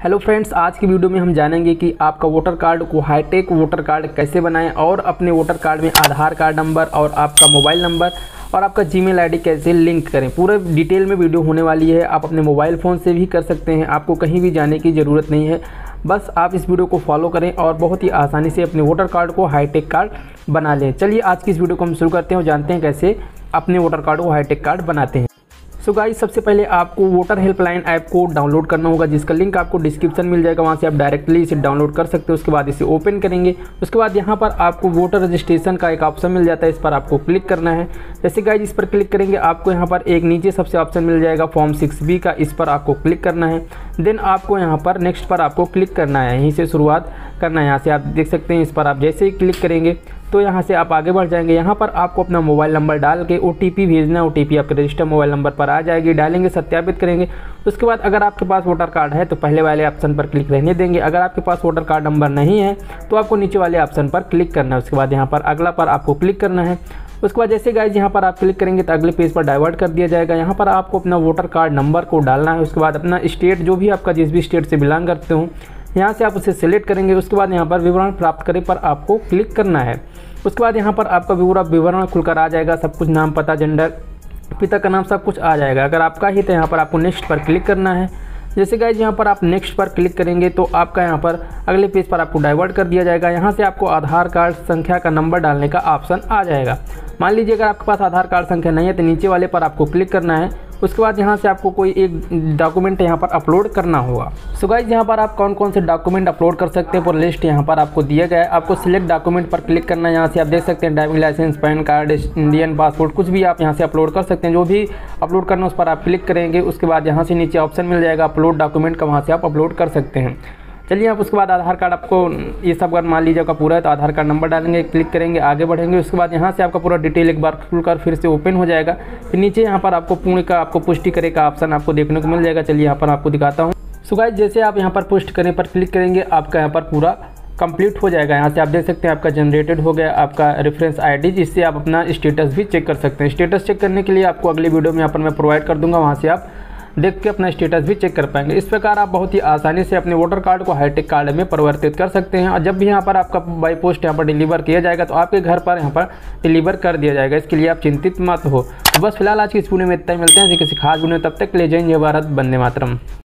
Hello friends आज की video में हम जानेंगे कि आपका वोटर कार्ड को हाईटेक वोटर कार्ड कैसे बनाएँ और अपने वोटर कार्ड में आधार कार्ड नंबर और आपका मोबाइल नंबर और आपका जीमेल आईडी कैसे लिंक करें। पूरे डिटेल में वीडियो होने वाली है, आप अपने मोबाइल फ़ोन से भी कर सकते हैं, आपको कहीं भी जाने की ज़रूरत नहीं है। बस आप इस वीडियो को फॉलो करें और बहुत ही आसानी से अपने वोटर कार्ड को हाईटेक कार्ड बना लें। चलिए आज की इस वीडियो को हम शुरू करते हैं और जानते हैं कैसे अपने वोटर कार्ड को हाईटेक कार्ड बनाते हैं। सो गाइस सबसे पहले आपको वोटर हेल्पलाइन ऐप को डाउनलोड करना होगा, जिसका लिंक आपको डिस्क्रिप्शन मिल जाएगा, वहाँ से आप डायरेक्टली इसे डाउनलोड कर सकते हो। उसके बाद इसे ओपन करेंगे। उसके बाद यहाँ पर आपको वोटर रजिस्ट्रेशन का एक ऑप्शन मिल जाता है, इस पर आपको क्लिक करना है। जैसे गाइज़ इस पर क्लिक करेंगे, आपको यहाँ पर एक नीचे सबसे ऑप्शन मिल जाएगा फॉर्म सिक्स बी का, इस पर आपको क्लिक करना है। देन आपको यहाँ पर नेक्स्ट पर आपको क्लिक करना है, यहीं से शुरुआत करना है। यहाँ से आप देख सकते हैं, इस पर आप जैसे ही क्लिक करेंगे तो यहाँ से आप आगे बढ़ जाएँगे। यहाँ पर आपको अपना मोबाइल नंबर डाल के ओटीपी भेजना है। ओ आपके रजिस्टर मोबाइल नंबर पर आ जाएगी, डालेंगे, सत्यापित करेंगे। उसके बाद अगर आपके पास वोटर कार्ड है तो पहले वाले ऑप्शन पर क्लिक रहने देंगे। अगर आपके पास वोटर कार्ड नंबर नहीं है तो आपको नीचे वाले ऑप्शन पर क्लिक करना है। उसके बाद यहाँ पर अगला पर आपको क्लिक करना है। उसके बाद जैसे गाइज़ यहाँ पर आप क्लिक करेंगे तो अगले पेज पर डाइवर्ट कर दिया जाएगा। यहाँ पर आपको अपना वोटर कार्ड नंबर को डालना है। उसके बाद अपना स्टेट, जो भी आपका जिस भी स्टेट से बिलोंग करते हो यहाँ से आप उसे सिलेक्ट करेंगे, उसके बाद यहाँ पर विवरण प्राप्त करें पर आपको क्लिक करना है। उसके बाद यहाँ पर आपका पूरा विवरण खुलकर आ जाएगा, सब कुछ नाम, पता जेंडर पिता का नाम सब कुछ आ जाएगा। अगर आपका ही तो यहाँ पर आपको नेक्स्ट पर क्लिक करना है। जैसे गाइज़ यहाँ पर आप नेक्स्ट पर क्लिक करेंगे तो आपका यहाँ पर अगले पेज पर आपको डाइवर्ट कर दिया जाएगा। यहाँ से आपको आधार कार्ड संख्या का नंबर डालने का ऑप्शन आ जाएगा। मान लीजिए अगर आपके पास आधार कार्ड संख्या नहीं है तो नीचे वाले पर आपको क्लिक करना है। उसके बाद यहाँ से आपको कोई एक डॉक्यूमेंट यहाँ पर अपलोड करना होगा सो गाइज़ यहाँ पर आप कौन कौन से डॉक्यूमेंट अपलोड कर सकते हैं? पूरा लिस्ट यहाँ पर आपको दिया गया है। आपको सिलेक्ट डॉक्यूमेंट पर क्लिक करना है। यहाँ से आप देख सकते हैं driving licence PAN card Indian passport कुछ भी आप यहाँ से अपलोड कर सकते हैं। जो भी अपलोड करना उस पर आप क्लिक करेंगे। उसके बाद यहाँ से नीचे ऑप्शन मिल जाएगा। अपलोड डॉक्यूमेंट का वहाँ से आप अपलोड कर सकते हैं। चलिए आप उसके बाद आधार कार्ड आपको, ये सब अगर मान लीजिए आपका पूरा है तो आधार कार्ड नंबर डालेंगे, क्लिक करेंगे, आगे बढ़ेंगे, उसके बाद यहाँ से आपका पूरा डिटेल एक बार खुलकर फिर से ओपन हो जाएगा। फिर नीचे यहाँ पर आपको पूर्ण का, आपको पुष्टि करे का ऑप्शन आपको देखने को मिल जाएगा। चलिए यहाँ पर आपको दिखाता हूँ। सो जैसे आप यहाँ पर पुष्ट करने पर क्लिक करेंगे, आपका यहाँ पर पूरा कंप्लीट हो जाएगा। यहाँ से आप देख सकते हैं, आपका जनरेटेड हो गया, आपका रेफरेंस आईडी जिससे आप अपना स्टेटस भी चेक कर सकते हैं। स्टेटस चेक करने के लिए आपको अगली वीडियो में यहाँ पर मैं प्रोवाइड कर दूँगा, वहाँ से आप देख के अपना स्टेटस भी चेक कर पाएँगे। इस प्रकार आप बहुत ही आसानी से अपने वोटर कार्ड को हाईटेक कार्ड में परिवर्तित कर सकते हैं। और जब भी यहाँ पर आपका बाई पोस्ट यहाँ पर डिलीवर किया जाएगा तो आपके घर पर यहाँ पर डिलीवर कर दिया जाएगा। इसके लिए आप चिंतित मत हो। तो बस फ़िलहाल आज की इस वीडियो में इतना ही। मिलते हैं किसी खास वीडियो तब तक ले जाएँगे भारत बंदे मातरम।